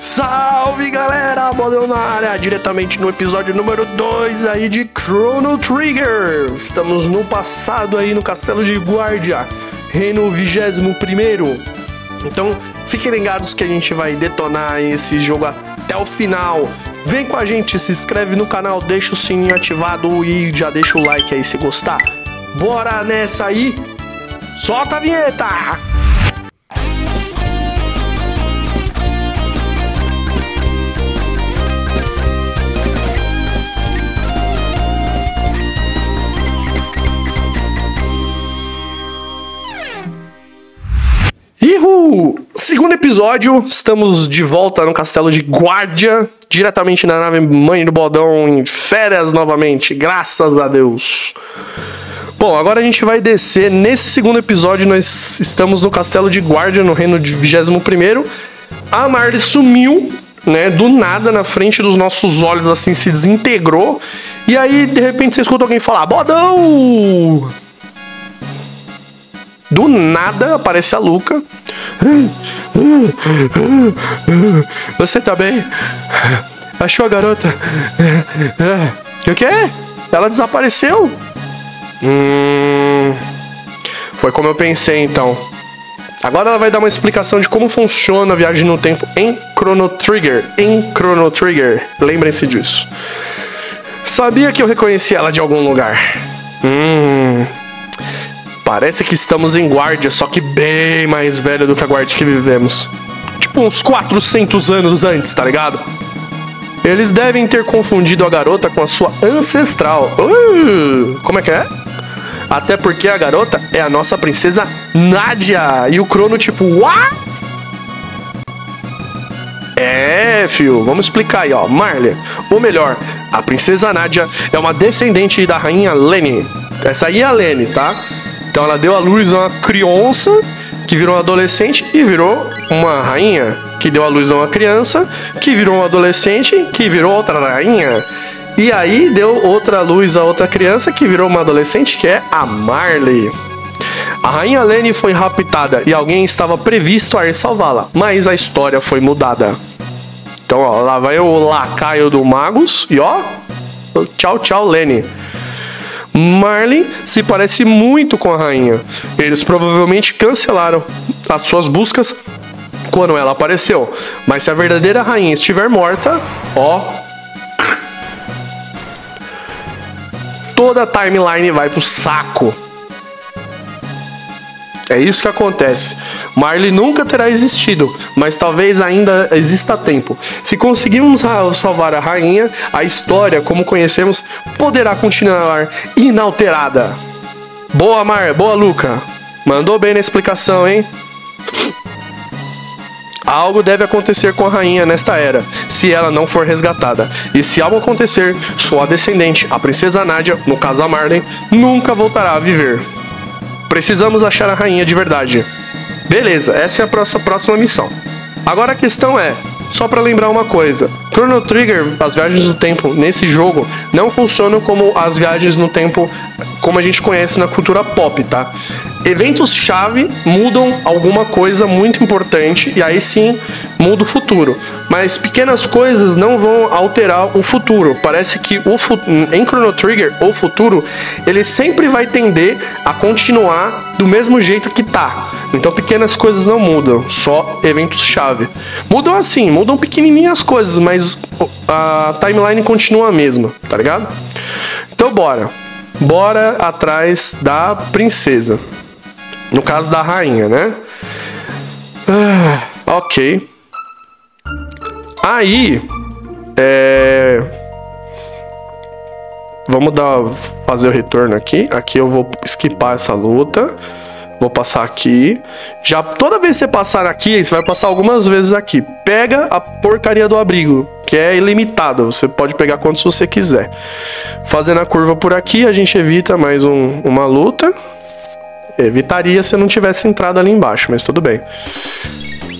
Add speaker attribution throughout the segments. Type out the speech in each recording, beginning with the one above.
Speaker 1: Salve galera, Model na área, diretamente no episódio número 2 aí de Chrono Trigger. Estamos no passado aí no Castelo de Guardia, reino 21 Então fiquem ligados que a gente vai detonar esse jogo até o final. Vem com a gente, se inscreve no canal, deixa o sininho ativado e já deixa o like aí se gostar. Bora nessa aí, solta a vinheta! Segundo episódio, estamos de volta no castelo de Guardia, diretamente na nave Mãe do Bodão, em férias novamente, graças a Deus. Bom, agora a gente vai descer. Nesse segundo episódio, nós estamos no castelo de Guardia, no reino de 21. A Marley sumiu, né, do nada na frente dos nossos olhos, assim, se desintegrou. E aí, de repente, você escuta alguém falar: Bodão! Do nada aparece a Luca. Você tá bem? Achou a garota? O que? Ela desapareceu? Hum, foi como eu pensei então. Agora ela vai dar uma explicação de como funciona a viagem no tempo em Chrono Trigger. Em Chrono Trigger. Lembrem-se disso. Sabia que eu reconheci ela de algum lugar. Hum, Parece que estamos em guarda, só que bem mais velho do que a guarda que vivemos. Tipo uns 400 anos antes, tá ligado? Eles devem ter confundido a garota com a sua ancestral. Uh, como é que é? Até porque a garota é a nossa princesa Nadia. E o Crono, tipo, what? É, fio, vamos explicar aí, ó. Marley, ou melhor, a princesa Nadia é uma descendente da rainha Lene. Essa aí é a Lene, tá? Então ela deu à luz a uma criança que virou um adolescente e virou uma rainha, que deu à luz a uma criança que virou um adolescente que virou outra rainha. E aí deu outra luz a outra criança que virou uma adolescente que é a Marley. A rainha Lene foi raptada e alguém estava previsto a ir salvá-la, mas a história foi mudada. Então, ó, lá vai o lacaio do Magus e ó, tchau, tchau, Lene. Marley se parece muito com a rainha. Eles provavelmente cancelaram as suas buscas quando ela apareceu. Mas se a verdadeira rainha estiver morta, ó. Toda a timeline vai pro saco. É isso que acontece. Marley nunca terá existido, mas talvez ainda exista tempo. Se conseguirmos salvar a rainha, a história, como conhecemos, poderá continuar inalterada. Boa, Mar, boa, Luca. Mandou bem na explicação, hein? Algo deve acontecer com a rainha nesta era, se ela não for resgatada. E se algo acontecer, sua descendente, a princesa Nádia, no caso a Marley, nunca voltará a viver. Precisamos achar a rainha de verdade. Beleza, essa é a próxima, próxima missão. Agora a questão é, só para lembrar uma coisa, Chrono Trigger, as viagens no tempo nesse jogo não funcionam como as viagens no tempo como a gente conhece na cultura pop, tá? Eventos-chave mudam alguma coisa muito importante e aí sim muda o futuro. Mas pequenas coisas não vão alterar o futuro. Parece que o em Chrono Trigger, o futuro, ele sempre vai tender a continuar do mesmo jeito que tá. Então pequenas coisas não mudam, só eventos-chave. Mudam assim, mudam pequenininhas coisas, mas a timeline continua a mesma, tá ligado? Então bora. Bora atrás da princesa. No caso da rainha, né? Ah, ok. Aí, é... Vamos dar, fazer o retorno aqui. Aqui eu vou skipar essa luta. Vou passar aqui. Já toda vez que você passar aqui, você vai passar algumas vezes aqui. Pega a porcaria do abrigo, que é ilimitado. Você pode pegar quantos você quiser. Fazendo a curva por aqui, a gente evita mais um, uma luta. Evitaria se eu não tivesse entrado ali embaixo, mas tudo bem.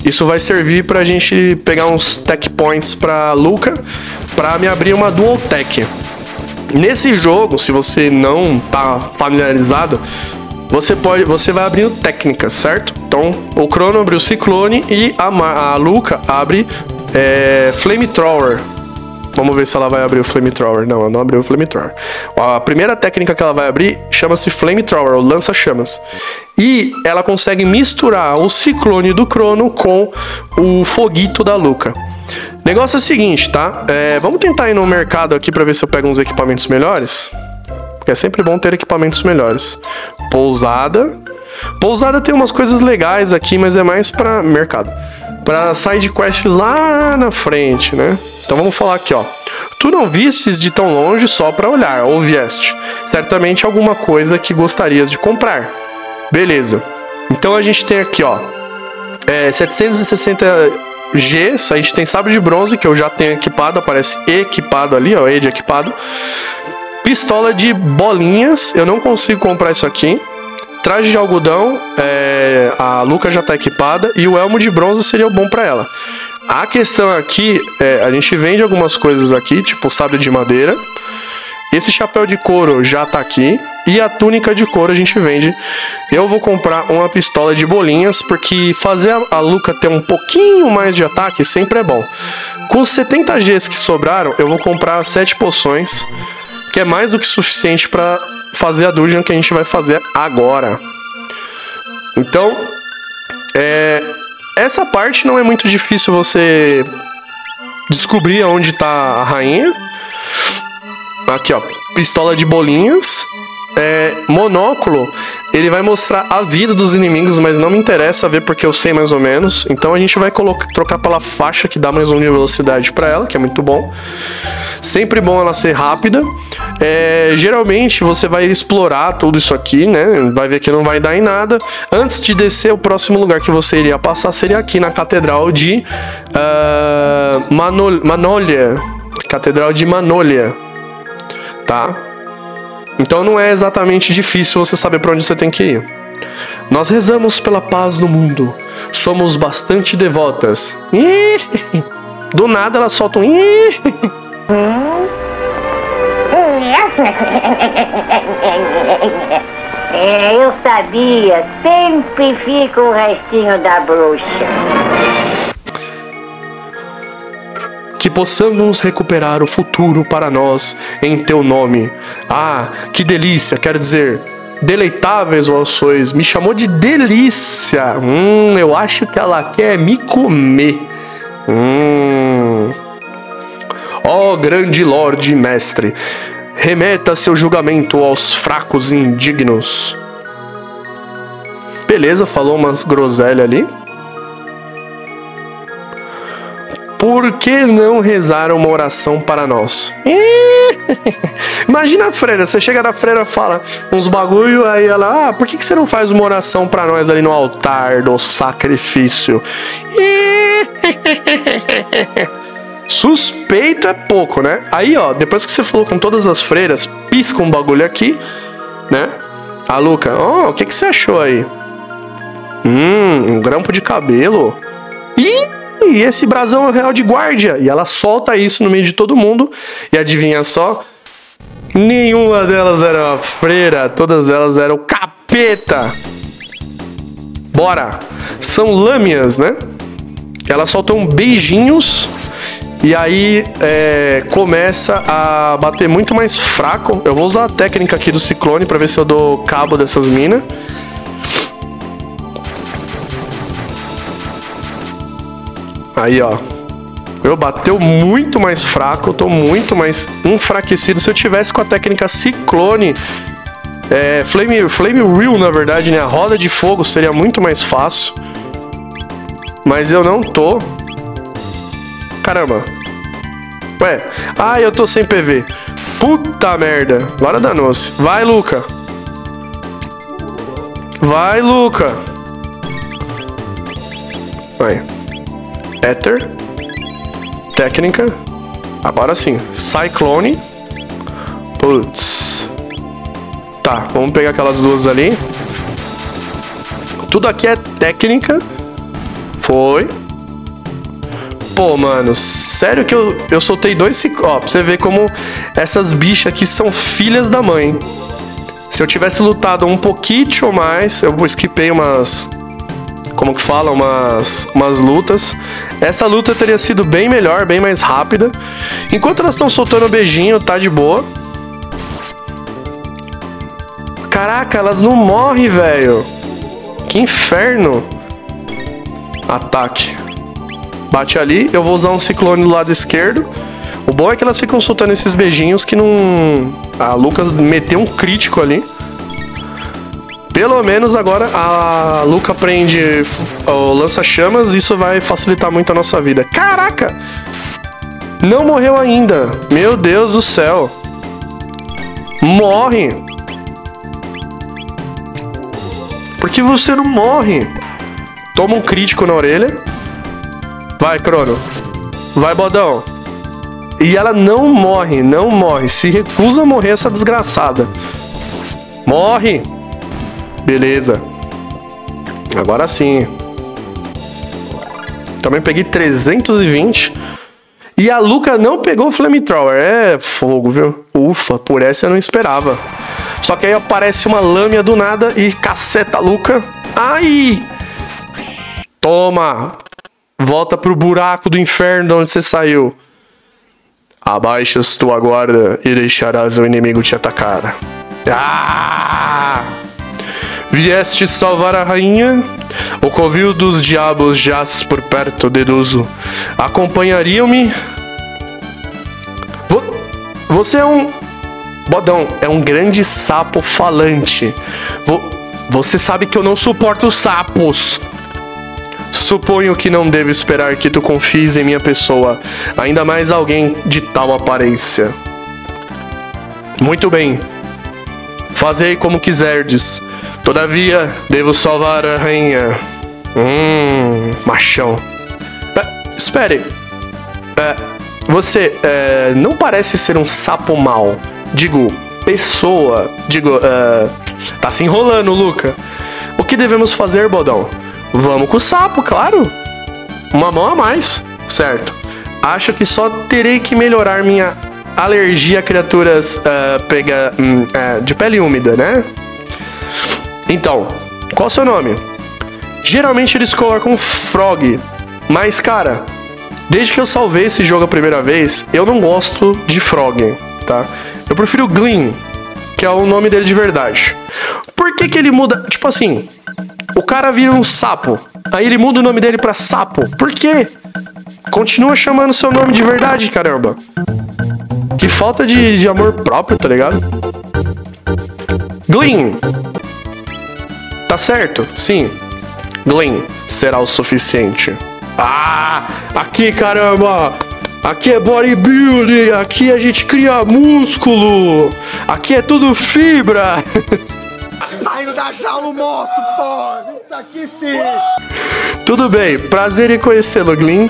Speaker 1: Isso vai servir pra gente pegar uns tech points pra Luca, pra me abrir uma dual tech. Nesse jogo, se você não tá familiarizado, você pode, você vai abrindo técnicas, certo? Então, o Crono abre o Ciclone e a, a Luca abre é, Flamethrower. Vamos ver se ela vai abrir o Flamethrower. Não, ela não abriu o Flamethrower. A primeira técnica que ela vai abrir chama-se Flamethrower, ou lança-chamas. E ela consegue misturar o Ciclone do Crono com o Foguito da Luca. Negócio é o seguinte, tá? É, vamos tentar ir no mercado aqui para ver se eu pego uns equipamentos melhores. Porque é sempre bom ter equipamentos melhores. Pousada. Pousada tem umas coisas legais aqui, mas é mais para mercado. Para side quests lá na frente, né? Então vamos falar aqui, ó. Tu não vistes de tão longe só para olhar, ou vieste. Certamente alguma coisa que gostarias de comprar. Beleza. Então a gente tem aqui, ó. É, 760 G, a gente tem sabre de bronze, que eu já tenho equipado, aparece equipado ali, ó, E de equipado. Pistola de bolinhas, eu não consigo comprar isso aqui. Traje de algodão, é, a Luca já tá equipada. E o elmo de bronze seria bom para ela. A questão aqui, é, a gente vende algumas coisas aqui, tipo sabre de madeira. Esse chapéu de couro já tá aqui. E a túnica de couro a gente vende. Eu vou comprar uma pistola de bolinhas, porque fazer a Luca ter um pouquinho mais de ataque sempre é bom. Com os 70 Gs que sobraram, eu vou comprar 7 poções, que é mais do que suficiente para fazer a dungeon que a gente vai fazer agora. Então, é, essa parte não é muito difícil você descobrir onde está a rainha. Aqui, ó, pistola de bolinhas é, monóculo, ele vai mostrar a vida dos inimigos, mas não me interessa ver porque eu sei mais ou menos. Então a gente vai colocar, trocar pela faixa que dá mais um de velocidade para ela, que é muito bom. Sempre bom ela ser rápida. É, geralmente você vai explorar tudo isso aqui, né? Vai ver que não vai dar em nada. Antes de descer, o próximo lugar que você iria passar seria aqui na Catedral de uh. Catedral de Manolha. Tá? Então não é exatamente difícil você saber para onde você tem que ir. Nós rezamos pela paz no mundo. Somos bastante devotas. Do nada ela solta um.
Speaker 2: É, eu sabia. Sempre fica o restinho da bruxa
Speaker 1: que possamos recuperar o futuro para nós em teu nome. Ah, que delícia, quero dizer, deleitáveis vós sois. Me chamou de delícia. Hum, eu acho que ela quer me comer. Hum. Ó oh, grande Lorde Mestre, remeta seu julgamento aos fracos e indignos. Beleza, falou umas groselhas ali. Por que não rezar uma oração para nós? Imagina a freira, você chega na freira fala uns bagulho, aí ela, ah, por que, que você não faz uma oração para nós ali no altar do sacrifício? Suspeito é pouco, né? Aí, ó, depois que você falou com todas as freiras, pisca um bagulho aqui, né? A Luca, ó, oh, o que, que você achou aí? Hum, um grampo de cabelo. Ih! E esse brasão é real de guarda. E ela solta isso no meio de todo mundo. E adivinha só? Nenhuma delas era freira, todas elas eram capeta. Bora! São lâminas, né? Elas soltam beijinhos e aí é, começa a bater muito mais fraco. Eu vou usar a técnica aqui do ciclone para ver se eu dou cabo dessas minas. Aí, ó. Eu bateu muito mais fraco, eu tô muito mais enfraquecido. Se eu tivesse com a técnica Ciclone, é, Flame, Flame Real, na verdade, né? A roda de fogo seria muito mais fácil. Mas eu não tô. Caramba. Ué, ah, eu tô sem PV. Puta merda. Agora danou-se. Vai, Luca. Vai, Luca. Vai. Ether, técnica, agora sim, Cyclone, putz, tá, vamos pegar aquelas duas ali, tudo aqui é técnica, foi, pô, mano, sério que eu, eu soltei dois, ó, pra você ver como essas bichas aqui são filhas da mãe, Se eu tivesse lutado um pouquinho mais, eu esquipei umas. Como que fala? Umas, umas lutas. Essa luta teria sido bem melhor, bem mais rápida. Enquanto elas estão soltando o beijinho, tá de boa. Caraca, elas não morrem, velho. Que inferno. Ataque. Bate ali. Eu vou usar um ciclone do lado esquerdo. O bom é que elas ficam soltando esses beijinhos que não. A Lucas meteu um crítico ali. Pelo menos agora a Luca prende o lança-chamas. Isso vai facilitar muito a nossa vida. Caraca! Não morreu ainda. Meu Deus do céu. Morre. Por que você não morre? Toma um crítico na orelha. Vai, Crono. Vai, Bodão. E ela não morre, não morre. Se recusa a morrer essa desgraçada. Morre. Beleza. Agora sim. Também peguei 320. E a Luca não pegou o Flamethrower. É fogo, viu? Ufa, por essa eu não esperava. Só que aí aparece uma lâmina do nada e caceta a Luca. Ai! Toma! Volta pro buraco do inferno de onde você saiu. Abaixas tua guarda e deixarás o inimigo te atacar. Ah! Vieste salvar a rainha? O covil dos diabos jaz por perto, deduzo. Acompanhariam-me? Você é um. Bodão, é um grande sapo falante. Você sabe que eu não suporto sapos. Suponho que não devo esperar que tu confies em minha pessoa, ainda mais alguém de tal aparência. Muito bem. Fazei como quiserdes. Todavia, devo salvar a rainha. Hum, machão. É, espere. É, você é, não parece ser um sapo mau. Digo, pessoa. Digo, é, tá se enrolando, Luca. O que devemos fazer, Bodão? Vamos com o sapo, claro. Uma mão a mais, certo? Acho que só terei que melhorar minha alergia a criaturas uh, pega, um, uh, de pele úmida, né? Então, qual o seu nome? Geralmente eles colocam Frog, mas cara, desde que eu salvei esse jogo a primeira vez, eu não gosto de Frog, tá? Eu prefiro Gleam, que é o nome dele de verdade. Por que que ele muda? Tipo assim, o cara vira um sapo. Aí ele muda o nome dele pra sapo. Por quê? Continua chamando seu nome de verdade, caramba. Que falta de, de amor próprio, tá ligado? Gleam. Tá certo? Sim. Gleam será o suficiente. Ah! Aqui, caramba! Aqui é bodybuilding, aqui a gente cria músculo, aqui é tudo fibra.
Speaker 3: Saindo da jaula o monstro, pô! Isso aqui sim!
Speaker 1: Tudo bem, prazer em conhecê-lo, Glyn.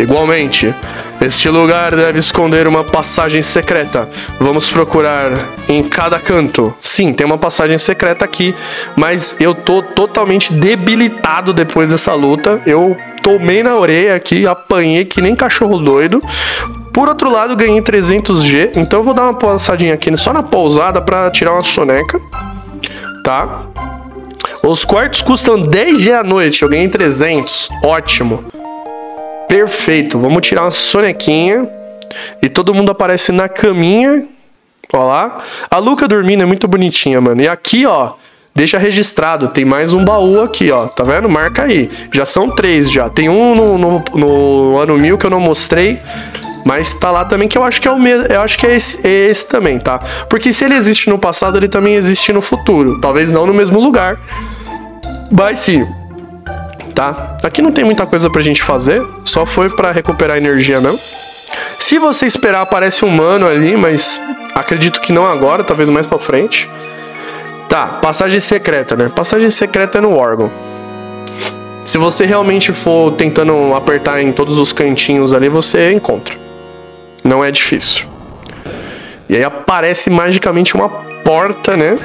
Speaker 1: Igualmente, este lugar deve esconder uma passagem secreta. Vamos procurar em cada canto. Sim, tem uma passagem secreta aqui, mas eu tô totalmente debilitado depois dessa luta. Eu tomei na orelha aqui, apanhei que nem cachorro doido. Por outro lado, ganhei 300G, então eu vou dar uma passadinha aqui só na pousada para tirar uma soneca tá? Os quartos custam 10 G a noite, eu ganhei 300, ótimo. Perfeito, vamos tirar uma sonequinha. E todo mundo aparece na caminha. Ó lá. A Luca dormindo é muito bonitinha, mano. E aqui, ó, deixa registrado. Tem mais um baú aqui, ó. Tá vendo? Marca aí. Já são três já. Tem um no, no, no ano mil que eu não mostrei. Mas tá lá também que eu acho que é o mesmo. Eu acho que é esse, é esse também, tá? Porque se ele existe no passado, ele também existe no futuro. Talvez não no mesmo lugar. Mas sim. Tá? Aqui não tem muita coisa pra gente fazer. Só foi para recuperar energia mesmo. Se você esperar, aparece um humano ali, mas acredito que não agora, talvez mais pra frente. Tá, passagem secreta, né? Passagem secreta é no órgão. Se você realmente for tentando apertar em todos os cantinhos ali, você encontra. Não é difícil. E aí aparece magicamente uma porta, né?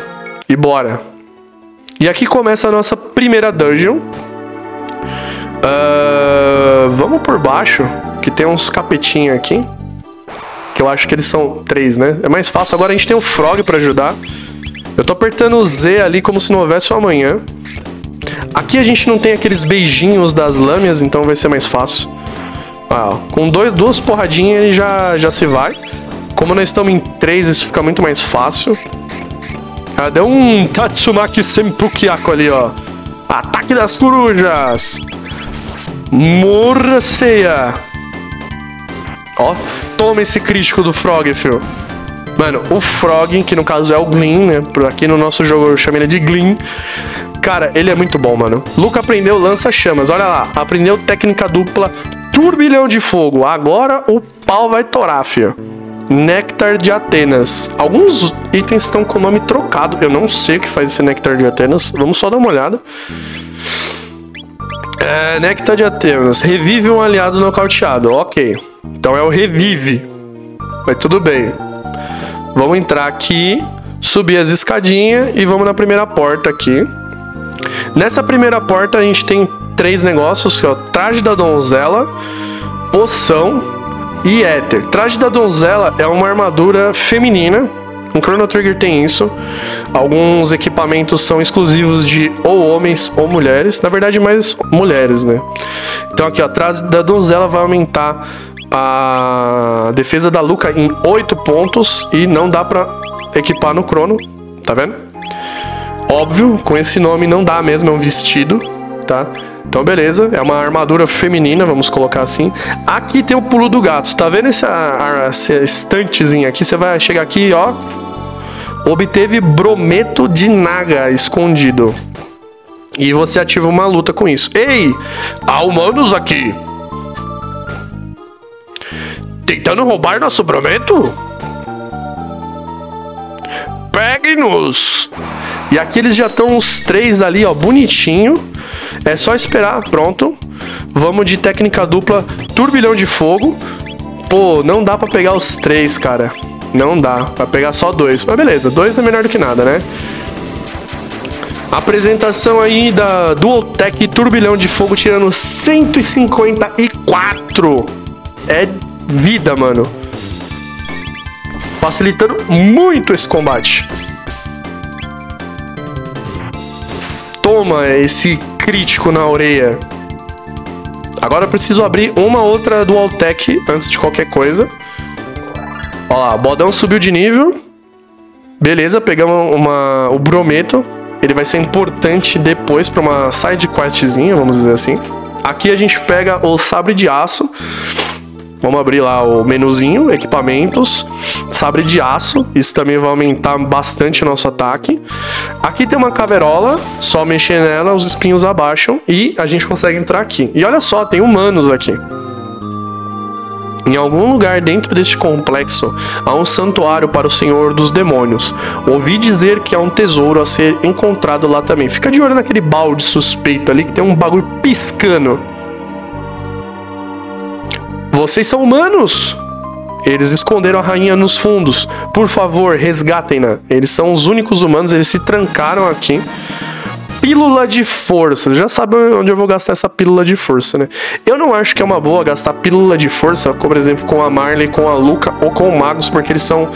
Speaker 1: E bora. E aqui começa a nossa primeira dungeon. Uh, vamos por baixo, que tem uns capetinhos aqui. Que eu acho que eles são três, né? É mais fácil. Agora a gente tem o Frog para ajudar. Eu tô apertando o Z ali como se não houvesse um amanhã. Aqui a gente não tem aqueles beijinhos das lâminas, então vai ser mais fácil. Ah, com dois, duas porradinhas ele já, já se vai. Como nós estamos em três, isso fica muito mais fácil. Ah, deu um Tatsumaki Senpukiako ali, ó. Ataque das corujas. Morceia. Ó, toma esse crítico do Frog, filho. Mano, o Frog, que no caso é o Glyn, né? Aqui no nosso jogo eu chamo ele de Glyn. Cara, ele é muito bom, mano. Luca aprendeu lança-chamas, olha lá. Aprendeu técnica dupla, turbilhão de fogo. Agora o pau vai torar, filho. Néctar de Atenas. Alguns itens estão com o nome trocado. Eu não sei o que faz esse Néctar de Atenas. Vamos só dar uma olhada. É, Néctar de Atenas. Revive um aliado nocauteado. Ok. Então é o revive. Mas tudo bem. Vamos entrar aqui, subir as escadinhas e vamos na primeira porta aqui. Nessa primeira porta a gente tem três negócios, que é o traje da donzela, poção e éter. Traje da donzela é uma armadura feminina. Um Chrono Trigger tem isso. Alguns equipamentos são exclusivos de ou homens ou mulheres. Na verdade, mais mulheres, né? Então aqui, ó, traje da donzela vai aumentar a defesa da Luca em 8 pontos e não dá pra equipar no Crono, tá vendo? Óbvio, com esse nome não dá mesmo, é um vestido, tá? Então, beleza, é uma armadura feminina, vamos colocar assim. Aqui tem o pulo do gato, tá vendo essa, essa estantezinha aqui? Você vai chegar aqui, ó. Obteve brometo de naga escondido. E você ativa uma luta com isso. Ei, há humanos aqui. Tentando roubar nosso brometo? Pegue-nos! E aqui eles já estão os três ali, ó, bonitinho. É só esperar, pronto. Vamos de técnica dupla, turbilhão de fogo. Pô, não dá pra pegar os três, cara. Não dá, pra pegar só dois. Mas beleza, dois é melhor do que nada, né? Apresentação aí da Dualtech Turbilhão de Fogo tirando 154. É vida, mano. Facilitando muito esse combate. Toma esse crítico na orelha. Agora eu preciso abrir uma outra Dual Tech antes de qualquer coisa. Ó lá, o bodão subiu de nível. Beleza, pegamos uma, o brometo. Ele vai ser importante depois para uma side questzinha, vamos dizer assim. Aqui a gente pega o sabre de aço. Vamos abrir lá o menuzinho, equipamentos, sabre de aço, isso também vai aumentar bastante o nosso ataque. Aqui tem uma caverola, só mexer nela, os espinhos abaixam e a gente consegue entrar aqui. E olha só, tem humanos aqui. Em algum lugar dentro deste complexo há um santuário para o Senhor dos Demônios. Ouvi dizer que há um tesouro a ser encontrado lá também. Fica de olho naquele balde suspeito ali que tem um bagulho piscando. Vocês são humanos! Eles esconderam a rainha nos fundos. Por favor, resgatem-na. Eles são os únicos humanos, eles se trancaram aqui. Pílula de força. Já sabe onde eu vou gastar essa pílula de força, né? Eu não acho que é uma boa gastar pílula de força, como por exemplo com a Marley, com a Luca ou com o Magus, porque eles são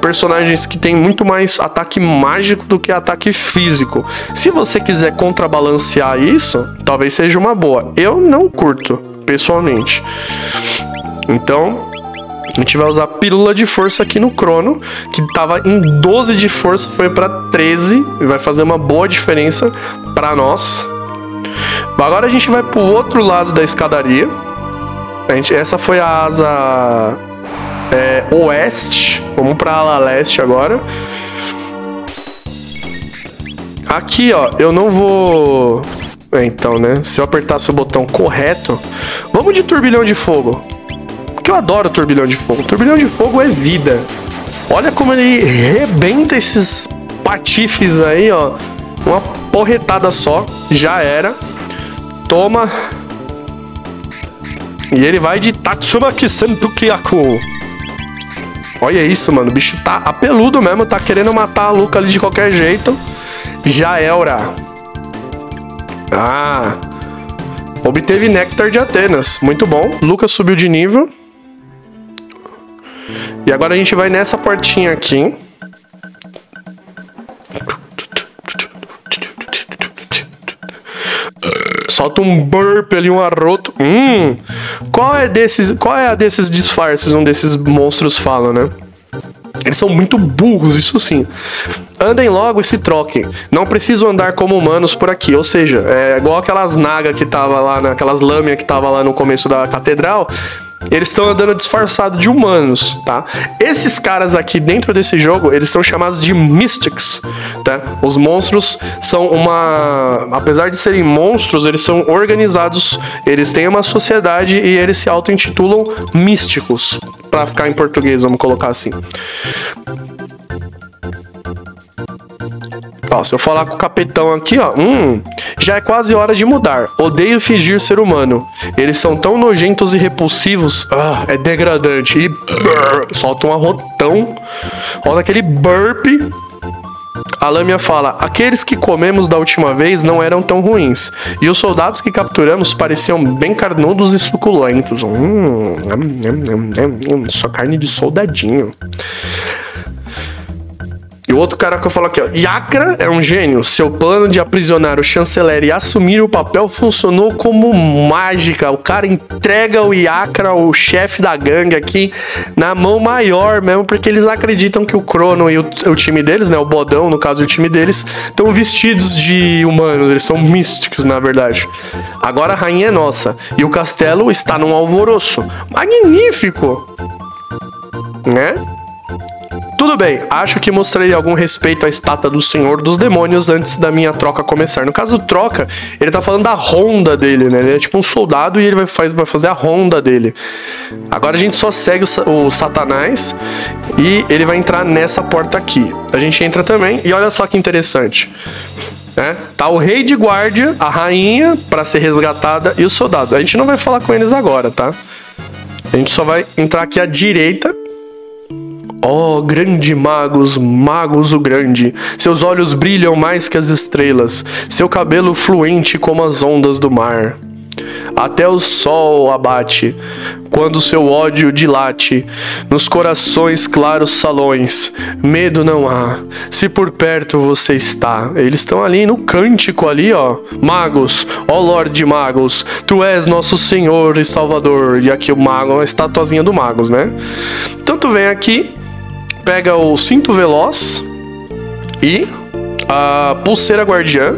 Speaker 1: personagens que têm muito mais ataque mágico do que ataque físico. Se você quiser contrabalancear isso, talvez seja uma boa. Eu não curto, pessoalmente. Então, a gente vai usar pílula de força aqui no crono, que estava em 12 de força, foi para 13 e vai fazer uma boa diferença para nós. Agora a gente vai para o outro lado da escadaria. Gente, essa foi a asa é, oeste. Vamos para a ala leste agora. Aqui, ó, eu não vou. É, então, né? Se eu apertasse o botão correto, vamos de turbilhão de fogo. Porque eu adoro turbilhão de fogo. Turbilhão de fogo é vida. Olha como ele rebenta esses patifes aí, ó. Uma porretada só. Já era. Toma. E ele vai de Tatsumaki Senpukiaku. Olha isso, mano. O bicho tá apeludo mesmo. Tá querendo matar a Luca ali de qualquer jeito. Já era. Ah! Obteve néctar de Atenas. Muito bom. Lucas subiu de nível. E agora a gente vai nessa portinha aqui. Solta um burp ali, um arroto. Hum! Qual é desses, qual é a desses disfarces um desses monstros fala, né? Eles são muito burros, isso sim. Andem logo e se troquem. Não precisam andar como humanos por aqui. Ou seja, é igual aquelas nagas que tava lá, naquelas lâminas que tava lá no começo da catedral. Eles estão andando disfarçado de humanos, tá? Esses caras aqui dentro desse jogo, eles são chamados de Mystics, tá? Os monstros são uma... Apesar de serem monstros, eles são organizados, eles têm uma sociedade e eles se auto-intitulam místicos, para ficar em português, vamos colocar assim. Ó, se eu falar com o capitão aqui, ó, hum, já é quase hora de mudar. Odeio fingir ser humano. Eles são tão nojentos e repulsivos. Ah, é degradante. E brrr, solta um arrotão. Olha aquele burp. A Lâmia fala: Aqueles que comemos da última vez não eram tão ruins, e os soldados que capturamos pareciam bem carnudos e suculentos. Hum, hum, hum, hum, só carne de soldadinho. E o outro cara que eu falo aqui, ó. Yakra é um gênio. Seu plano de aprisionar o chanceler e assumir o papel funcionou como mágica. O cara entrega o Yakra, o chefe da gangue aqui, na mão maior mesmo, porque eles acreditam que o Crono e o, o time deles, né? O Bodão, no caso, o time deles, estão vestidos de humanos. Eles são místicos, na verdade. Agora a rainha é nossa. E o castelo está num alvoroço. Magnífico! Né? Tudo bem, acho que mostrei algum respeito à estátua do Senhor dos Demônios antes da minha troca começar. No caso, troca, ele tá falando da ronda dele, né? Ele é tipo um soldado e ele vai, faz, vai fazer a ronda dele. Agora a gente só segue o, o Satanás e ele vai entrar nessa porta aqui. A gente entra também e olha só que interessante. Né? Tá o rei de guarda, a rainha para ser resgatada e o soldado. A gente não vai falar com eles agora, tá? A gente só vai entrar aqui à direita Ó oh, grande magos, magos o grande, seus olhos brilham mais que as estrelas, seu cabelo fluente como as ondas do mar. Até o sol abate, quando seu ódio dilate, nos corações claros salões, medo não há, se por perto você está. Eles estão ali no cântico ali, ó. Magos, ó Lorde Magos, tu és nosso Senhor e Salvador. E aqui o mago, uma estatuazinha do Magos, né? Então tu vem aqui, pega o cinto veloz e a pulseira guardiã.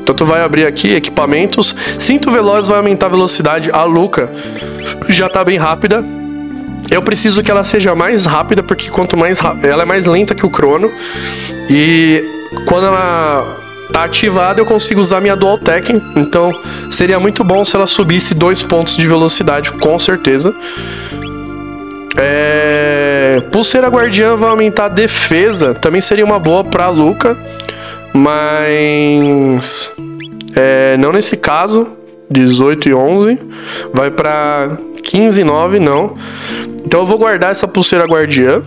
Speaker 1: Então tu vai abrir aqui equipamentos. Cinto veloz vai aumentar a velocidade. A Luca já tá bem rápida. Eu preciso que ela seja mais rápida, porque quanto mais ela é mais lenta que o Crono. E quando ela tá ativada, eu consigo usar minha Dual Tekken. Então seria muito bom se ela subisse dois pontos de velocidade, com certeza. É... Pulseira Guardiã vai aumentar a defesa. Também seria uma boa pra Luca. Mas. É, não nesse caso. 18 e 11. Vai pra 15 e 9, não. Então eu vou guardar essa pulseira guardiã.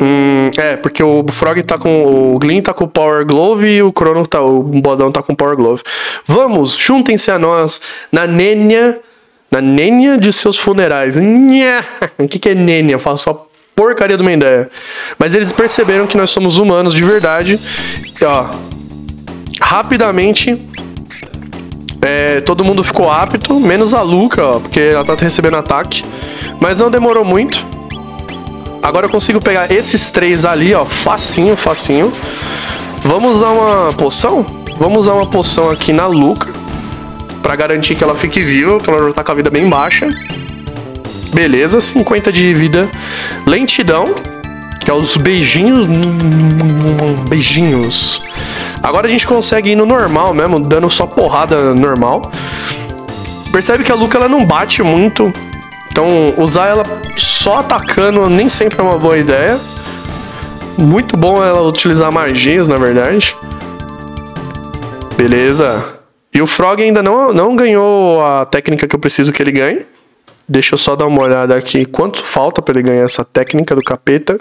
Speaker 1: Hum, é, porque o Frog tá com. O Glyn tá com o Power Glove e o Crono tá. O Bodão tá com o Power Glove. Vamos, juntem-se a nós na Nênia na nênia de seus funerais. Nha! O que, que é nênia? Eu faço só porcaria de uma ideia. Mas eles perceberam que nós somos humanos de verdade. E, ó, rapidamente, é, todo mundo ficou apto, menos a Luca, ó, porque ela tá recebendo ataque. Mas não demorou muito. Agora eu consigo pegar esses três ali, ó, facinho, facinho. Vamos usar uma poção? Vamos usar uma poção aqui na Luca para garantir que ela fique viva, porque ela já tá com a vida bem baixa. Beleza, 50 de vida. Lentidão, que é os beijinhos. Beijinhos. Agora a gente consegue ir no normal mesmo, dando só porrada normal. Percebe que a Luca ela não bate muito. Então, usar ela só atacando nem sempre é uma boa ideia. Muito bom ela utilizar magias, na verdade. Beleza. E o Frog ainda não, não ganhou a técnica que eu preciso que ele ganhe. Deixa eu só dar uma olhada aqui. Quanto falta para ele ganhar essa técnica do capeta?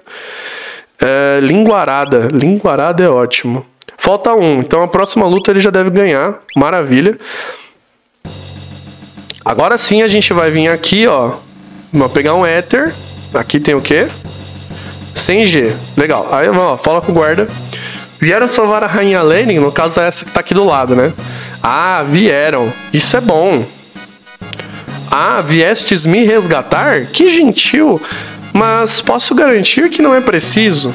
Speaker 1: É, linguarada. Linguarada é ótimo. Falta um. Então a próxima luta ele já deve ganhar. Maravilha. Agora sim a gente vai vir aqui, ó. Vamos pegar um Ether. Aqui tem o quê? 100G. Legal. Aí, ó, fala com o guarda. Vieram salvar a Rainha Lenin, no caso é essa que tá aqui do lado, né? Ah, vieram. Isso é bom. Ah, viestes me resgatar? Que gentil! Mas posso garantir que não é preciso.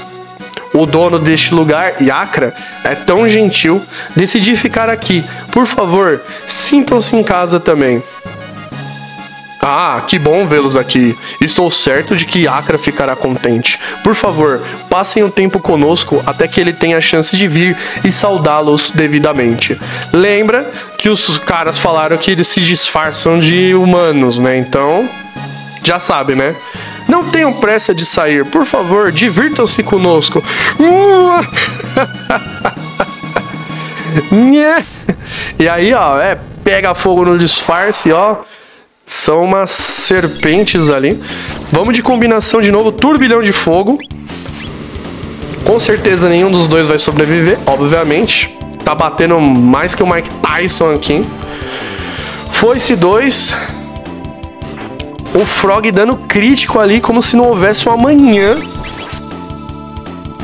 Speaker 1: O dono deste lugar, Yakra, é tão gentil. Decidi ficar aqui. Por favor, sintam-se em casa também. Ah, que bom vê-los aqui. Estou certo de que Acra ficará contente. Por favor, passem o tempo conosco até que ele tenha a chance de vir e saudá-los devidamente. Lembra que os caras falaram que eles se disfarçam de humanos, né? Então, já sabe, né? Não tenham pressa de sair, por favor, divirtam-se conosco. e aí, ó, é, pega fogo no disfarce, ó. São umas serpentes ali. Vamos de combinação de novo, turbilhão de fogo. Com certeza nenhum dos dois vai sobreviver, obviamente. Tá batendo mais que o Mike Tyson aqui. Foi-se dois. O Frog dando crítico ali, como se não houvesse um amanhã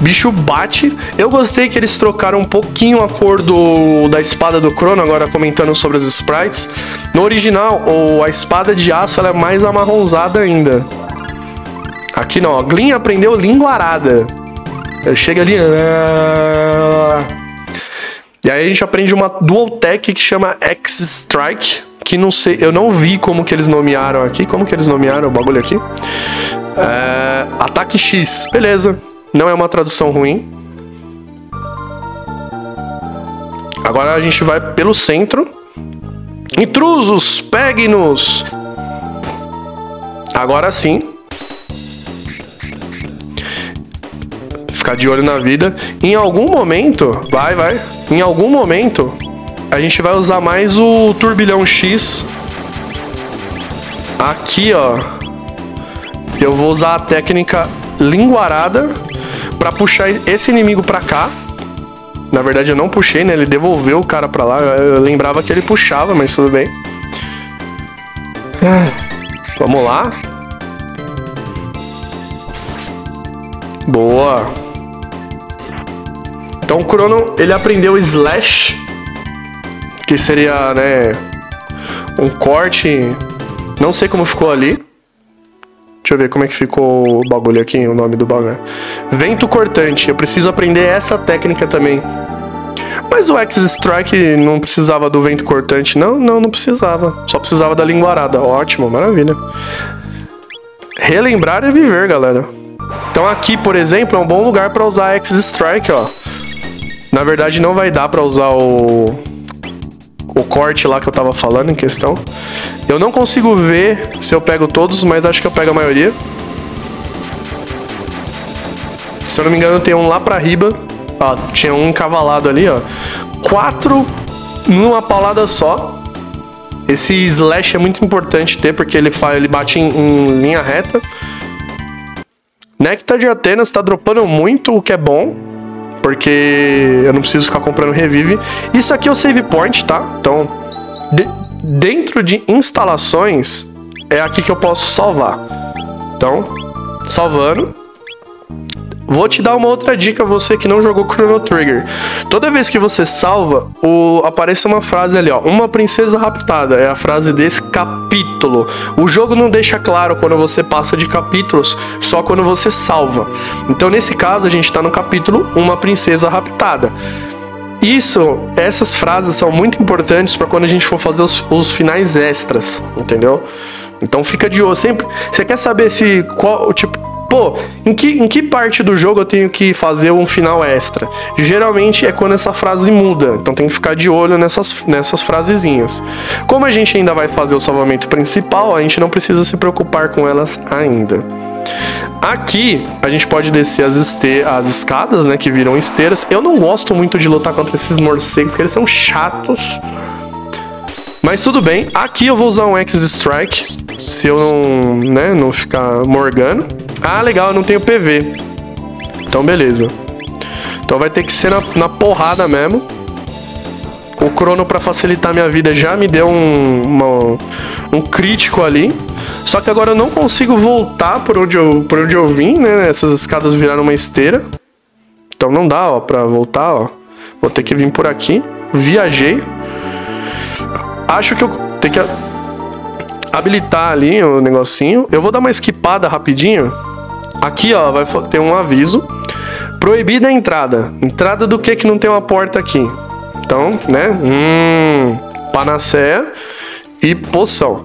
Speaker 1: bicho bate. Eu gostei que eles trocaram um pouquinho a cor do, da espada do Crono, agora comentando sobre os sprites. No original, o, a espada de aço ela é mais amarronzada ainda. Aqui não, ó. Glyn aprendeu linguarada. Chega ali. Ah. E aí a gente aprende uma dual tech que chama X Strike. Que não sei, eu não vi como que eles nomearam aqui. Como que eles nomearam o bagulho aqui? É, ataque X, beleza. Não é uma tradução ruim. Agora a gente vai pelo centro. Intrusos, pegue-nos! Agora sim. Ficar de olho na vida. Em algum momento, vai, vai. Em algum momento, a gente vai usar mais o turbilhão X. Aqui, ó. Eu vou usar a técnica linguarada para puxar esse inimigo para cá. Na verdade eu não puxei, né? Ele devolveu o cara para lá. Eu lembrava que ele puxava, mas tudo bem. Vamos lá. Boa. Então o Crono, ele aprendeu Slash, que seria, né, um corte. Não sei como ficou ali. Deixa eu ver como é que ficou o bagulho aqui, o nome do bagulho. Vento cortante. Eu preciso aprender essa técnica também. Mas o X-Strike não precisava do vento cortante, não? Não, não precisava. Só precisava da linguarada. Ótimo, maravilha. Relembrar é viver, galera. Então aqui, por exemplo, é um bom lugar para usar X-Strike, ó. Na verdade, não vai dar para usar o o corte lá que eu tava falando em questão. Eu não consigo ver se eu pego todos, mas acho que eu pego a maioria. Se eu não me engano, tem um lá pra riba. Ó, tinha um encavalado ali, ó. Quatro numa paulada só. Esse slash é muito importante ter, porque ele, faz, ele bate em, em linha reta. Nectar de Atenas tá dropando muito, o que é bom porque eu não preciso ficar comprando revive. Isso aqui é o save point, tá? Então, de, dentro de instalações, é aqui que eu posso salvar. Então, salvando. Vou te dar uma outra dica, você que não jogou Chrono Trigger. Toda vez que você salva, o... aparece uma frase ali, ó. Uma princesa raptada. É a frase desse capítulo. O jogo não deixa claro quando você passa de capítulos, só quando você salva. Então, nesse caso, a gente tá no capítulo Uma Princesa Raptada. Isso, essas frases são muito importantes para quando a gente for fazer os, os finais extras, entendeu? Então fica de olho sempre. Você quer saber se qual tipo pô, em que, em que parte do jogo eu tenho que fazer um final extra? Geralmente é quando essa frase muda, então tem que ficar de olho nessas, nessas frasezinhas. Como a gente ainda vai fazer o salvamento principal, a gente não precisa se preocupar com elas ainda. Aqui a gente pode descer as, este as escadas, né, que viram esteiras. Eu não gosto muito de lutar contra esses morcegos, porque eles são chatos. Mas tudo bem, aqui eu vou usar um X-Strike, se eu não, né, não ficar morgando. Ah, legal, eu não tenho PV. Então, beleza. Então vai ter que ser na, na porrada mesmo. O crono para facilitar minha vida já me deu um, uma, um crítico ali. Só que agora eu não consigo voltar por onde eu, por onde eu vim, né? Essas escadas viraram uma esteira. Então não dá, ó, pra voltar, ó. Vou ter que vir por aqui. Viajei. Acho que eu tenho que habilitar ali o negocinho. Eu vou dar uma esquipada rapidinho. Aqui, ó, vai ter um aviso. Proibida a entrada. Entrada do que que não tem uma porta aqui? Então, né? Hum, panacea e poção.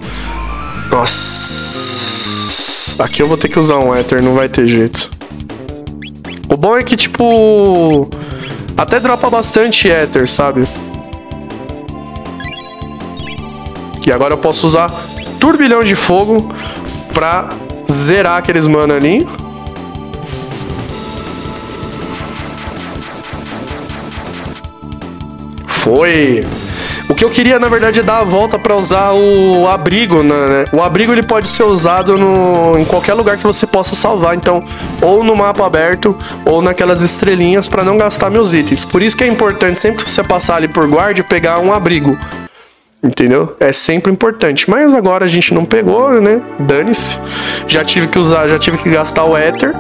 Speaker 1: Nossa. Aqui eu vou ter que usar um éter, não vai ter jeito. O bom é que, tipo... Até dropa bastante éter, sabe? E agora eu posso usar turbilhão de fogo pra zerar aqueles mana ali. Foi! O que eu queria, na verdade, é dar a volta para usar o abrigo, né? O abrigo ele pode ser usado no, em qualquer lugar que você possa salvar, então, ou no mapa aberto, ou naquelas estrelinhas para não gastar meus itens. Por isso que é importante, sempre que você passar ali por guarda, pegar um abrigo. Entendeu? É sempre importante. Mas agora a gente não pegou, né? Dane-se. Já tive que usar, já tive que gastar o Ether.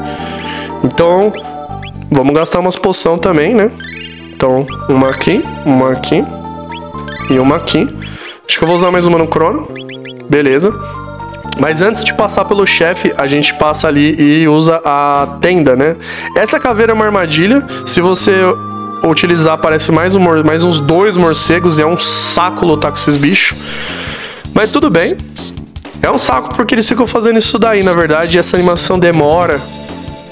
Speaker 1: Então, vamos gastar umas poção também, né? Então, uma aqui, uma aqui e uma aqui. Acho que eu vou usar mais uma no crono. Beleza. Mas antes de passar pelo chefe, a gente passa ali e usa a tenda, né? Essa caveira é uma armadilha. Se você utilizar, aparece mais, um, mais uns dois morcegos e é um saco lutar com esses bichos. Mas tudo bem. É um saco porque eles ficam fazendo isso daí, na verdade, e essa animação demora,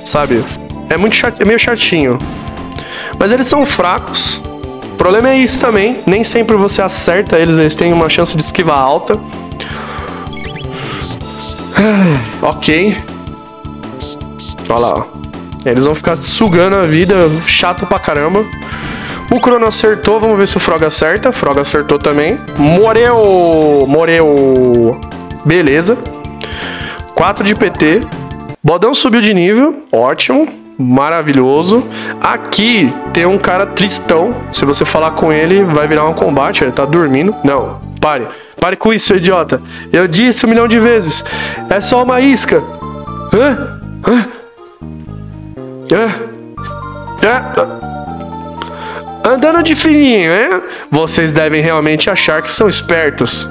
Speaker 1: sabe? É muito chato, é meio chatinho. Mas eles são fracos. O problema é isso também. Nem sempre você acerta eles, eles têm uma chance de esquiva alta. ok. Olha lá. Eles vão ficar sugando a vida, chato pra caramba. O Crono acertou, vamos ver se o Frog acerta. Frog acertou também. Moreu! Moreu! Beleza. 4 de PT. Bodão subiu de nível, ótimo, maravilhoso. Aqui tem um cara tristão. Se você falar com ele, vai virar um combate. Ele tá dormindo. Não, pare. Pare com isso, idiota. Eu disse um milhão de vezes. É só uma isca. Hã? Hã? É. É. Andando de fininho, é? Vocês devem realmente achar que são espertos.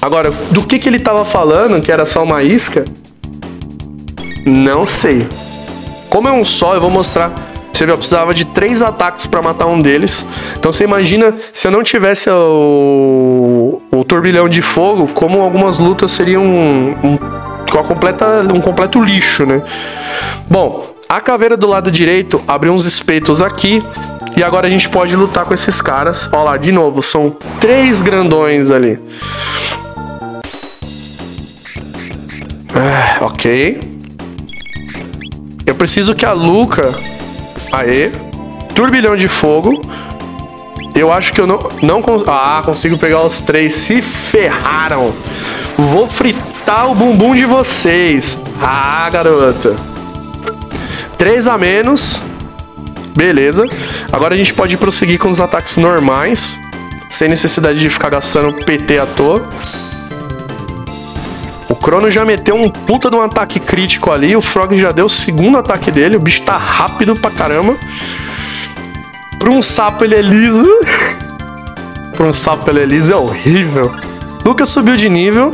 Speaker 1: Agora, do que, que ele estava falando, que era só uma isca? Não sei. Como é um só, eu vou mostrar. Você viu, precisava de três ataques para matar um deles. Então você imagina se eu não tivesse o, o turbilhão de fogo, como algumas lutas seriam um, um, completa, um completo lixo, né? Bom, a caveira do lado direito abriu uns espetos aqui. E agora a gente pode lutar com esses caras. Olha lá, de novo, são três grandões ali. Ah, ok. Eu preciso que a Luca... Aê. Turbilhão de fogo. Eu acho que eu não... não. Ah, consigo pegar os três. Se ferraram. Vou fritar o bumbum de vocês. Ah, garota. 3 a menos. Beleza. Agora a gente pode prosseguir com os ataques normais. Sem necessidade de ficar gastando PT à toa. Crono já meteu um puta de um ataque crítico ali. O Frog já deu o segundo ataque dele. O bicho tá rápido pra caramba. Pra um sapo ele é liso. pra um sapo ele é liso é horrível. Lucas subiu de nível.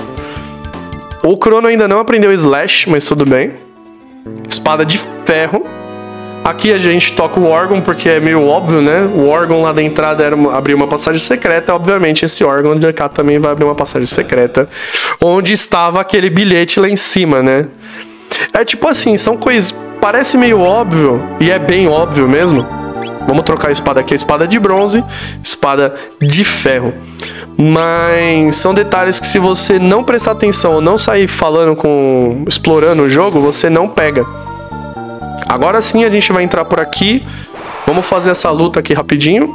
Speaker 1: O Crono ainda não aprendeu Slash, mas tudo bem. Espada de ferro. Aqui a gente toca o órgão porque é meio óbvio, né? O órgão lá da entrada era uma, abrir uma passagem secreta. Obviamente, esse órgão de cá também vai abrir uma passagem secreta. Onde estava aquele bilhete lá em cima, né? É tipo assim, são coisas. Parece meio óbvio, e é bem óbvio mesmo. Vamos trocar a espada aqui, a espada de bronze, espada de ferro. Mas são detalhes que se você não prestar atenção ou não sair falando com. explorando o jogo, você não pega. Agora sim a gente vai entrar por aqui. Vamos fazer essa luta aqui rapidinho.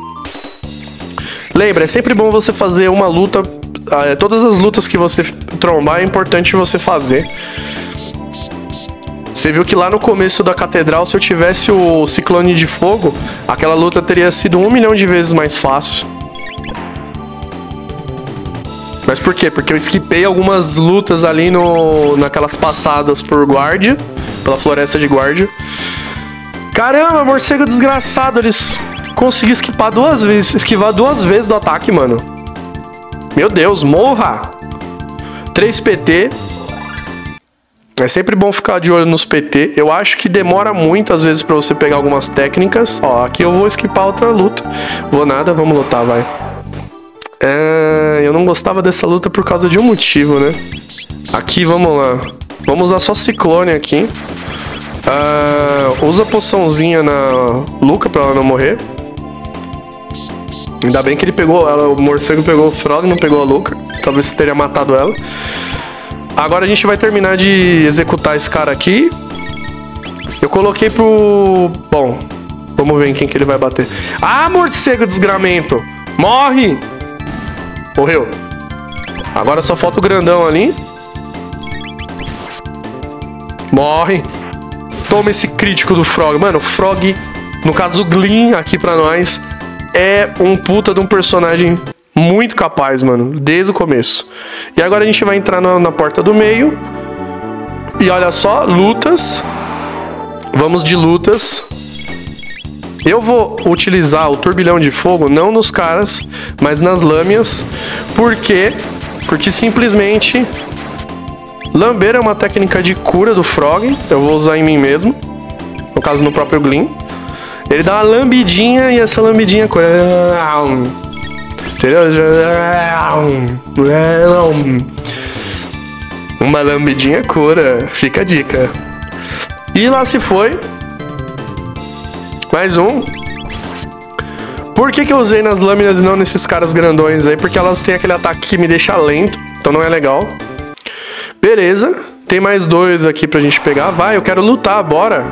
Speaker 1: Lembra, é sempre bom você fazer uma luta. Ah, todas as lutas que você trombar é importante você fazer. Você viu que lá no começo da catedral, se eu tivesse o ciclone de fogo, aquela luta teria sido um milhão de vezes mais fácil. Mas por quê? Porque eu esquipei algumas lutas ali no, naquelas passadas por guardia, pela floresta de guardia. Caramba, morcego desgraçado. Eles conseguiram esquivar duas vezes, esquivar duas vezes do ataque, mano. Meu Deus, morra! 3 PT. É sempre bom ficar de olho nos PT. Eu acho que demora muito às vezes para você pegar algumas técnicas. Ó, aqui eu vou esquipar outra luta. Vou nada, vamos lutar, vai. É, eu não gostava dessa luta por causa de um motivo, né? Aqui, vamos lá. Vamos usar só ciclone aqui. Uh, usa poçãozinha na Luca pra ela não morrer. Ainda bem que ele pegou ela, o morcego pegou o Frog, não pegou a Luca. Talvez teria matado ela. Agora a gente vai terminar de executar esse cara aqui. Eu coloquei pro... Bom, vamos ver em quem que ele vai bater. Ah, morcego desgramento! Morre! Morreu. Agora só falta o grandão ali. Morre. Toma esse crítico do Frog. Mano, Frog, no caso o Glyn aqui pra nós, é um puta de um personagem muito capaz, mano, desde o começo. E agora a gente vai entrar na, na porta do meio. E olha só, lutas. Vamos de lutas. Eu vou utilizar o turbilhão de fogo não nos caras, mas nas lâminas. Por quê? Porque simplesmente lamber é uma técnica de cura do frog. Eu vou usar em mim mesmo. No caso, no próprio Glyn. Ele dá uma lambidinha e essa lambidinha? Uma lambidinha cura. Fica a dica. E lá se foi. Mais um. Por que, que eu usei nas lâminas e não nesses caras grandões aí? Porque elas têm aquele ataque que me deixa lento, então não é legal. Beleza, tem mais dois aqui pra gente pegar. Vai, eu quero lutar, bora.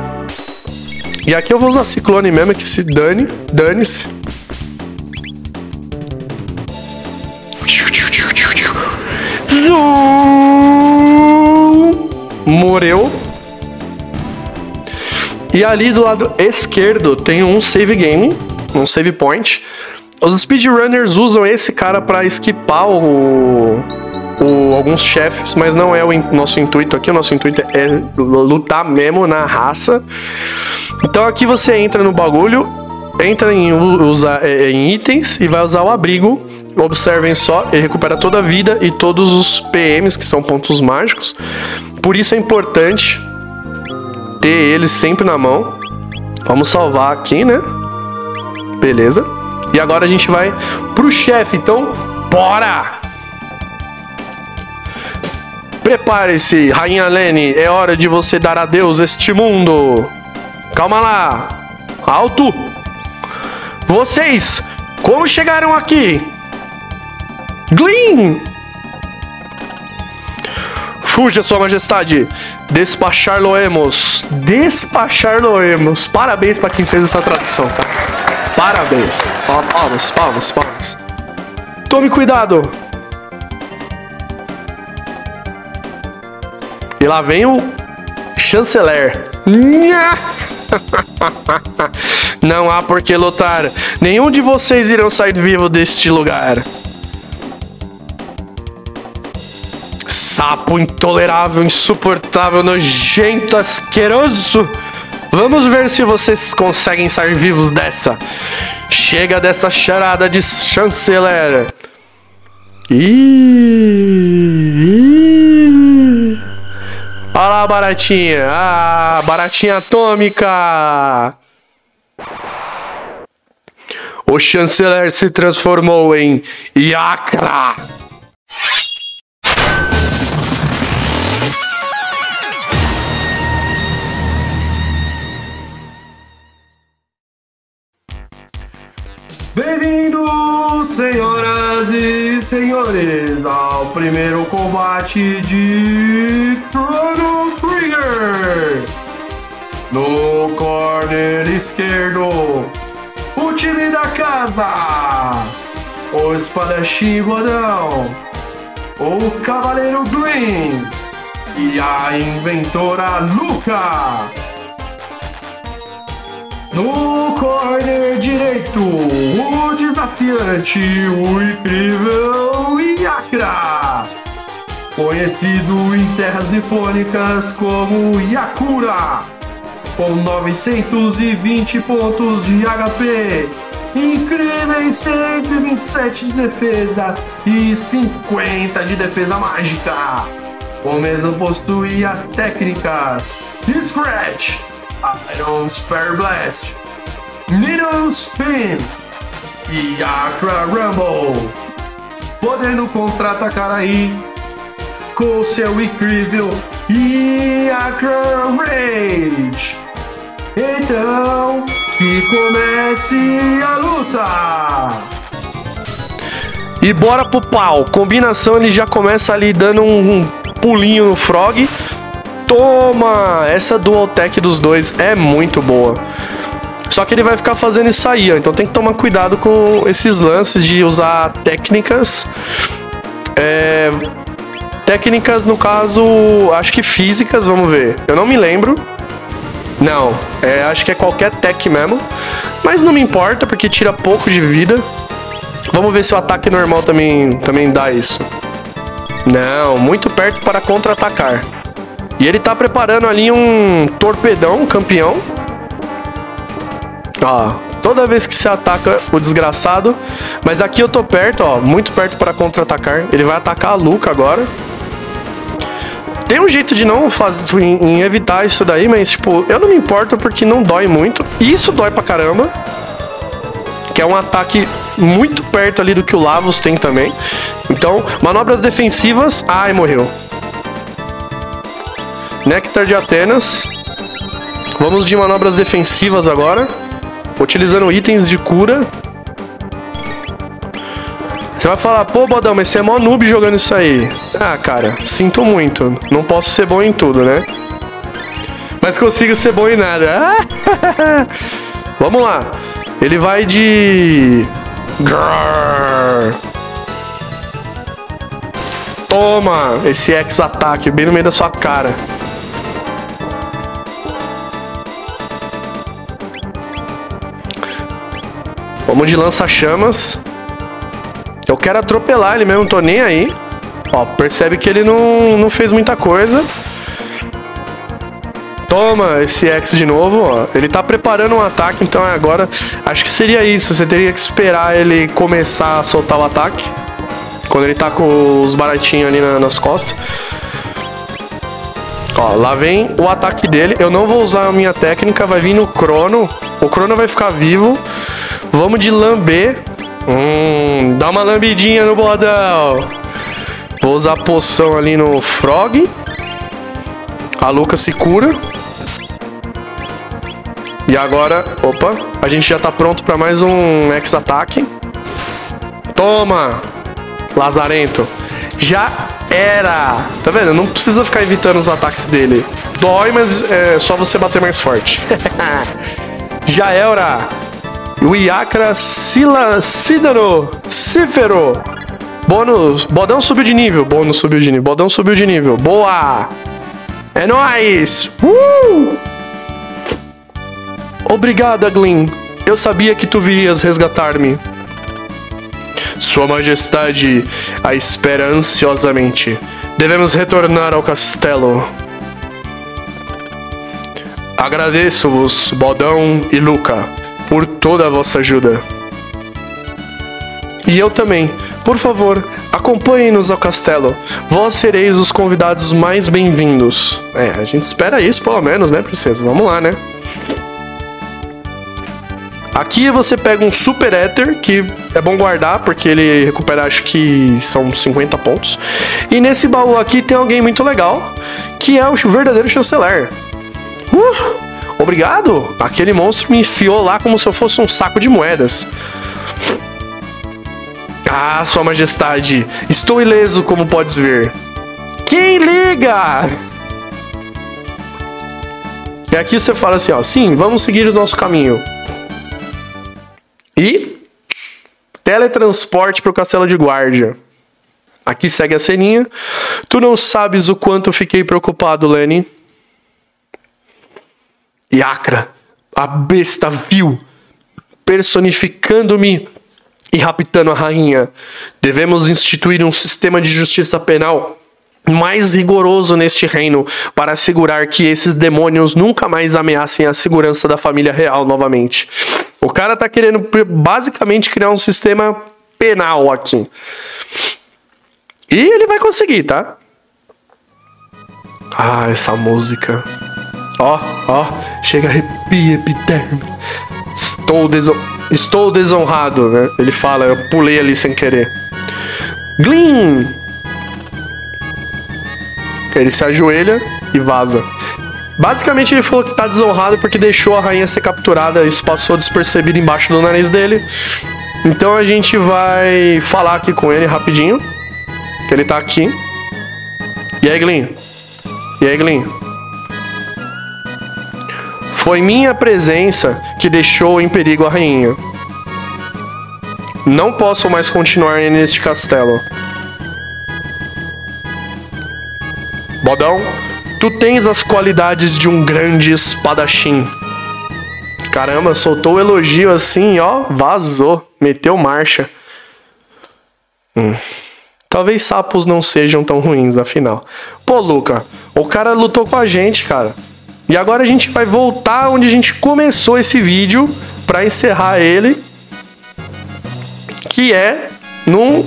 Speaker 1: E aqui eu vou usar ciclone mesmo, que se dane, dane-se. Morreu. E ali do lado esquerdo tem um save game, um save point. Os speedrunners usam esse cara para esquipar o, o, alguns chefes, mas não é o in, nosso intuito aqui. O nosso intuito é lutar mesmo na raça. Então aqui você entra no bagulho, entra em, usa, é, em itens e vai usar o abrigo. Observem só, ele recupera toda a vida e todos os PMs, que são pontos mágicos. Por isso é importante ter ele sempre na mão. Vamos salvar aqui, né? Beleza. E agora a gente vai pro chefe, então bora! Prepare-se, Rainha Lene, é hora de você dar adeus a este mundo. Calma lá. Alto. Vocês, como chegaram aqui? Glyn! Fuja, sua majestade. Despachar-lo-emos. Despachar-lo-emos. Parabéns para quem fez essa tradução, tá? Parabéns. Palmas, palmas, palmas. Tome cuidado. E lá vem o chanceler. Não há por que lutar. Nenhum de vocês irão sair vivo deste lugar. Sapo intolerável, insuportável, nojento, asqueroso. Vamos ver se vocês conseguem sair vivos dessa. Chega dessa charada de chanceler. Ih, Olha lá a baratinha. Ah, baratinha atômica. O chanceler se transformou em Yakra. Bem-vindos, senhoras e senhores, ao primeiro combate de Chrono Trigger. No corner esquerdo, o time da casa, o espadachim Godão, o cavaleiro Green e a inventora Luca. No corner direito, o desafiante, o incrível Yakra. Conhecido em terras nipônicas como Yakura. com 920 pontos de HP, incríveis 127 de defesa e 50 de defesa mágica. O mesmo possui as técnicas Scratch, Iron Sphere Blast, Needle Spin e Acra Rumble, podendo contra-atacar aí com seu incrível Acra Rage. Então, que comece a luta! E bora pro pau. Combinação ele já começa ali dando um pulinho no Frog. Toma! Essa dual tech dos dois é muito boa. Só que ele vai ficar fazendo isso aí, ó. Então tem que tomar cuidado com esses lances de usar técnicas. É, técnicas, no caso, acho que físicas, vamos ver. Eu não me lembro. Não, é, acho que é qualquer tech mesmo. Mas não me importa, porque tira pouco de vida. Vamos ver se o ataque normal também, também dá isso. Não, muito perto para contra-atacar. E ele tá preparando ali um torpedão campeão. Ó, toda vez que se ataca o desgraçado. Mas aqui eu tô perto, ó, muito perto para contra-atacar. Ele vai atacar a Luca agora. Tem um jeito de não fazer, em, em, evitar isso daí, mas tipo, eu não me importo porque não dói muito. Isso dói pra caramba. Que é um ataque muito perto ali do que o Lavos tem também. Então, manobras defensivas. Ai, morreu. Nectar de Atenas. Vamos de manobras defensivas agora. Utilizando itens de cura. Você vai falar, pô, Bodão, mas você é mó noob jogando isso aí. Ah, cara, sinto muito. Não posso ser bom em tudo, né? Mas consigo ser bom em nada. Vamos lá. Ele vai de. Grrr. Toma esse X-ataque bem no meio da sua cara. Vamos de lança-chamas. Eu quero atropelar ele mesmo, tô nem aí. Ó, percebe que ele não, não fez muita coisa. Toma esse X de novo, ó. Ele tá preparando um ataque, então agora acho que seria isso. Você teria que esperar ele começar a soltar o ataque. Quando ele tá com os baratinhos ali na, nas costas. Ó, lá vem o ataque dele. Eu não vou usar a minha técnica, vai vir no crono. O crono vai ficar vivo. Vamos de lamber. Hum, dá uma lambidinha no bodão. Vou usar poção ali no Frog. A Luca se cura. E agora, opa, a gente já tá pronto para mais um X-Ataque. Toma, Lazarento. Já era. Tá vendo? Não precisa ficar evitando os ataques dele. Dói, mas é só você bater mais forte. já era o Iacra Sila Cidano Cífero. Bônus. Bodão subiu de nível. Bônus subiu de nível. Bodão subiu de nível. Boa! É nóis! Uh! Obrigada, Glyn. Eu sabia que tu virias resgatar-me. Sua Majestade a espera ansiosamente. Devemos retornar ao castelo. Agradeço-vos, Bodão e Luca por toda a vossa ajuda. E eu também. Por favor, acompanhem-nos ao castelo. Vós sereis os convidados mais bem-vindos. É, a gente espera isso pelo menos, né, princesa? Vamos lá, né? Aqui você pega um Super Éter, que é bom guardar, porque ele recupera, acho que são 50 pontos. E nesse baú aqui tem alguém muito legal, que é o verdadeiro chanceler. Uh! Obrigado! Aquele monstro me enfiou lá como se eu fosse um saco de moedas. Ah, Sua Majestade, estou ileso, como podes ver. Quem liga? E aqui você fala assim, ó, sim, vamos seguir o nosso caminho. E teletransporte para o castelo de guarda. Aqui segue a ceninha. Tu não sabes o quanto fiquei preocupado, Lenny. E Acra, a besta vil, personificando-me e raptando a rainha. Devemos instituir um sistema de justiça penal mais rigoroso neste reino para assegurar que esses demônios nunca mais ameacem a segurança da família real novamente. O cara tá querendo basicamente criar um sistema penal aqui. E ele vai conseguir, tá? Ah, essa música. Ó, ó, chega arrepia epiderme. Estou, deso Estou desonrado, né? Ele fala, eu pulei ali sem querer. Glin! Ele se ajoelha e vaza. Basicamente ele falou que tá desonrado porque deixou a rainha ser capturada, isso passou despercebido embaixo do nariz dele. Então a gente vai falar aqui com ele rapidinho. Que ele tá aqui. E aí, Glin? E aí, Glin? Foi minha presença que deixou em perigo a rainha. Não posso mais continuar neste castelo. Bodão, tu tens as qualidades de um grande espadachim. Caramba, soltou o elogio assim, ó, vazou, meteu marcha. Hum. Talvez sapos não sejam tão ruins, afinal. Pô, Luca, o cara lutou com a gente, cara. E agora a gente vai voltar onde a gente começou esse vídeo para encerrar ele, que é num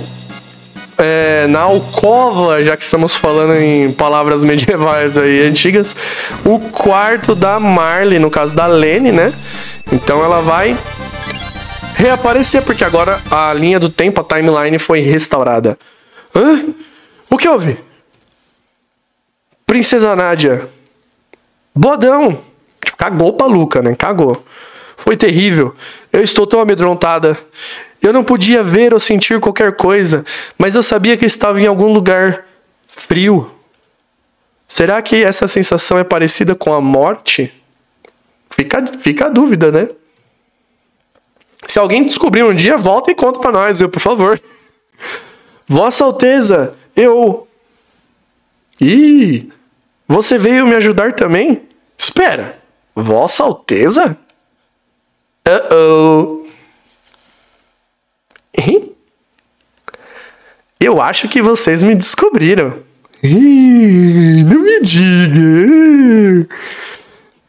Speaker 1: é, na alcova, já que estamos falando em palavras medievais aí antigas, o quarto da Marley, no caso da Lene, né? Então ela vai reaparecer, porque agora a linha do tempo, a timeline foi restaurada. Hã? O que houve? Princesa Nádia. Bodão. Cagou pra Luca, né? Cagou. Foi terrível. Eu estou tão amedrontada. Eu não podia ver ou sentir qualquer coisa, mas eu sabia que estava em algum lugar frio. Será que essa sensação é parecida com a morte? Fica, fica a dúvida, né? Se alguém descobrir um dia, volta e conta para nós, viu, por favor. Vossa Alteza, eu. Ih, você veio me ajudar também? Espera, Vossa Alteza? Uh-oh. Eu acho que vocês me descobriram. Não me diga.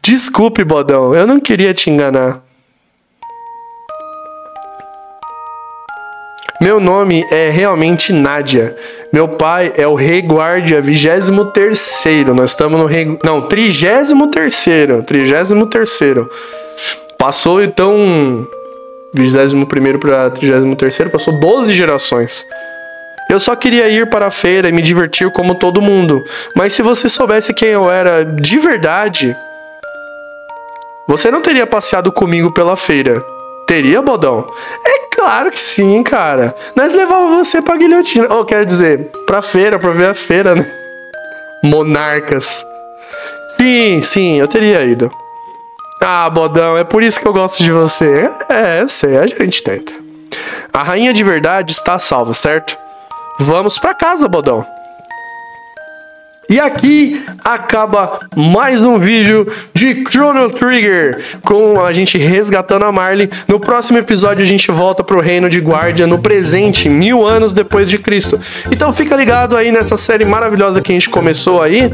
Speaker 1: Desculpe, bodão, eu não queria te enganar. Meu nome é realmente Nádia. Meu pai é o Rei Guardia 23. Nós estamos no Rei. Não, 33. 33. Passou então 21 para 33, passou 12 gerações. Eu só queria ir para a feira e me divertir como todo mundo, mas se você soubesse quem eu era de verdade, você não teria passeado comigo pela feira. Teria, bodão? É claro que sim, cara. Nós levávamos você pra guilhotina. Ou oh, quer dizer, pra feira, pra ver a feira, né? Monarcas. Sim, sim, eu teria ido. Ah, bodão, é por isso que eu gosto de você. É, sei, a gente tenta. A rainha de verdade está salva, certo? Vamos para casa, bodão. E aqui acaba mais um vídeo de Chrono Trigger com a gente resgatando a Marley. No próximo episódio a gente volta pro reino de Guardia no presente, mil anos depois de Cristo. Então fica ligado aí nessa série maravilhosa que a gente começou aí.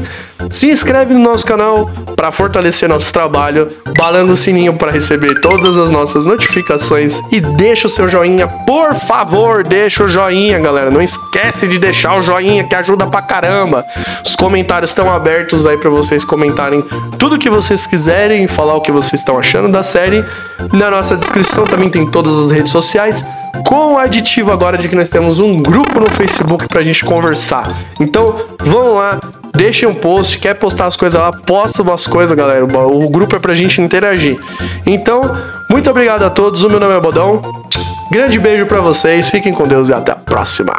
Speaker 1: Se inscreve no nosso canal para fortalecer nosso trabalho, balando o sininho para receber todas as nossas notificações e deixa o seu joinha, por favor, deixa o joinha, galera. Não esquece de deixar o joinha que ajuda pra caramba. Os comentários estão abertos aí para vocês comentarem tudo que vocês quiserem, falar o que vocês estão achando da série. Na nossa descrição também tem todas as redes sociais, com o aditivo agora de que nós temos um grupo no Facebook pra gente conversar. Então, vão lá, deixem um post, quer postar as coisas lá, posta umas coisas, galera. O grupo é pra gente interagir. Então, muito obrigado a todos. O meu nome é Bodão. Grande beijo para vocês, fiquem com Deus e até a próxima.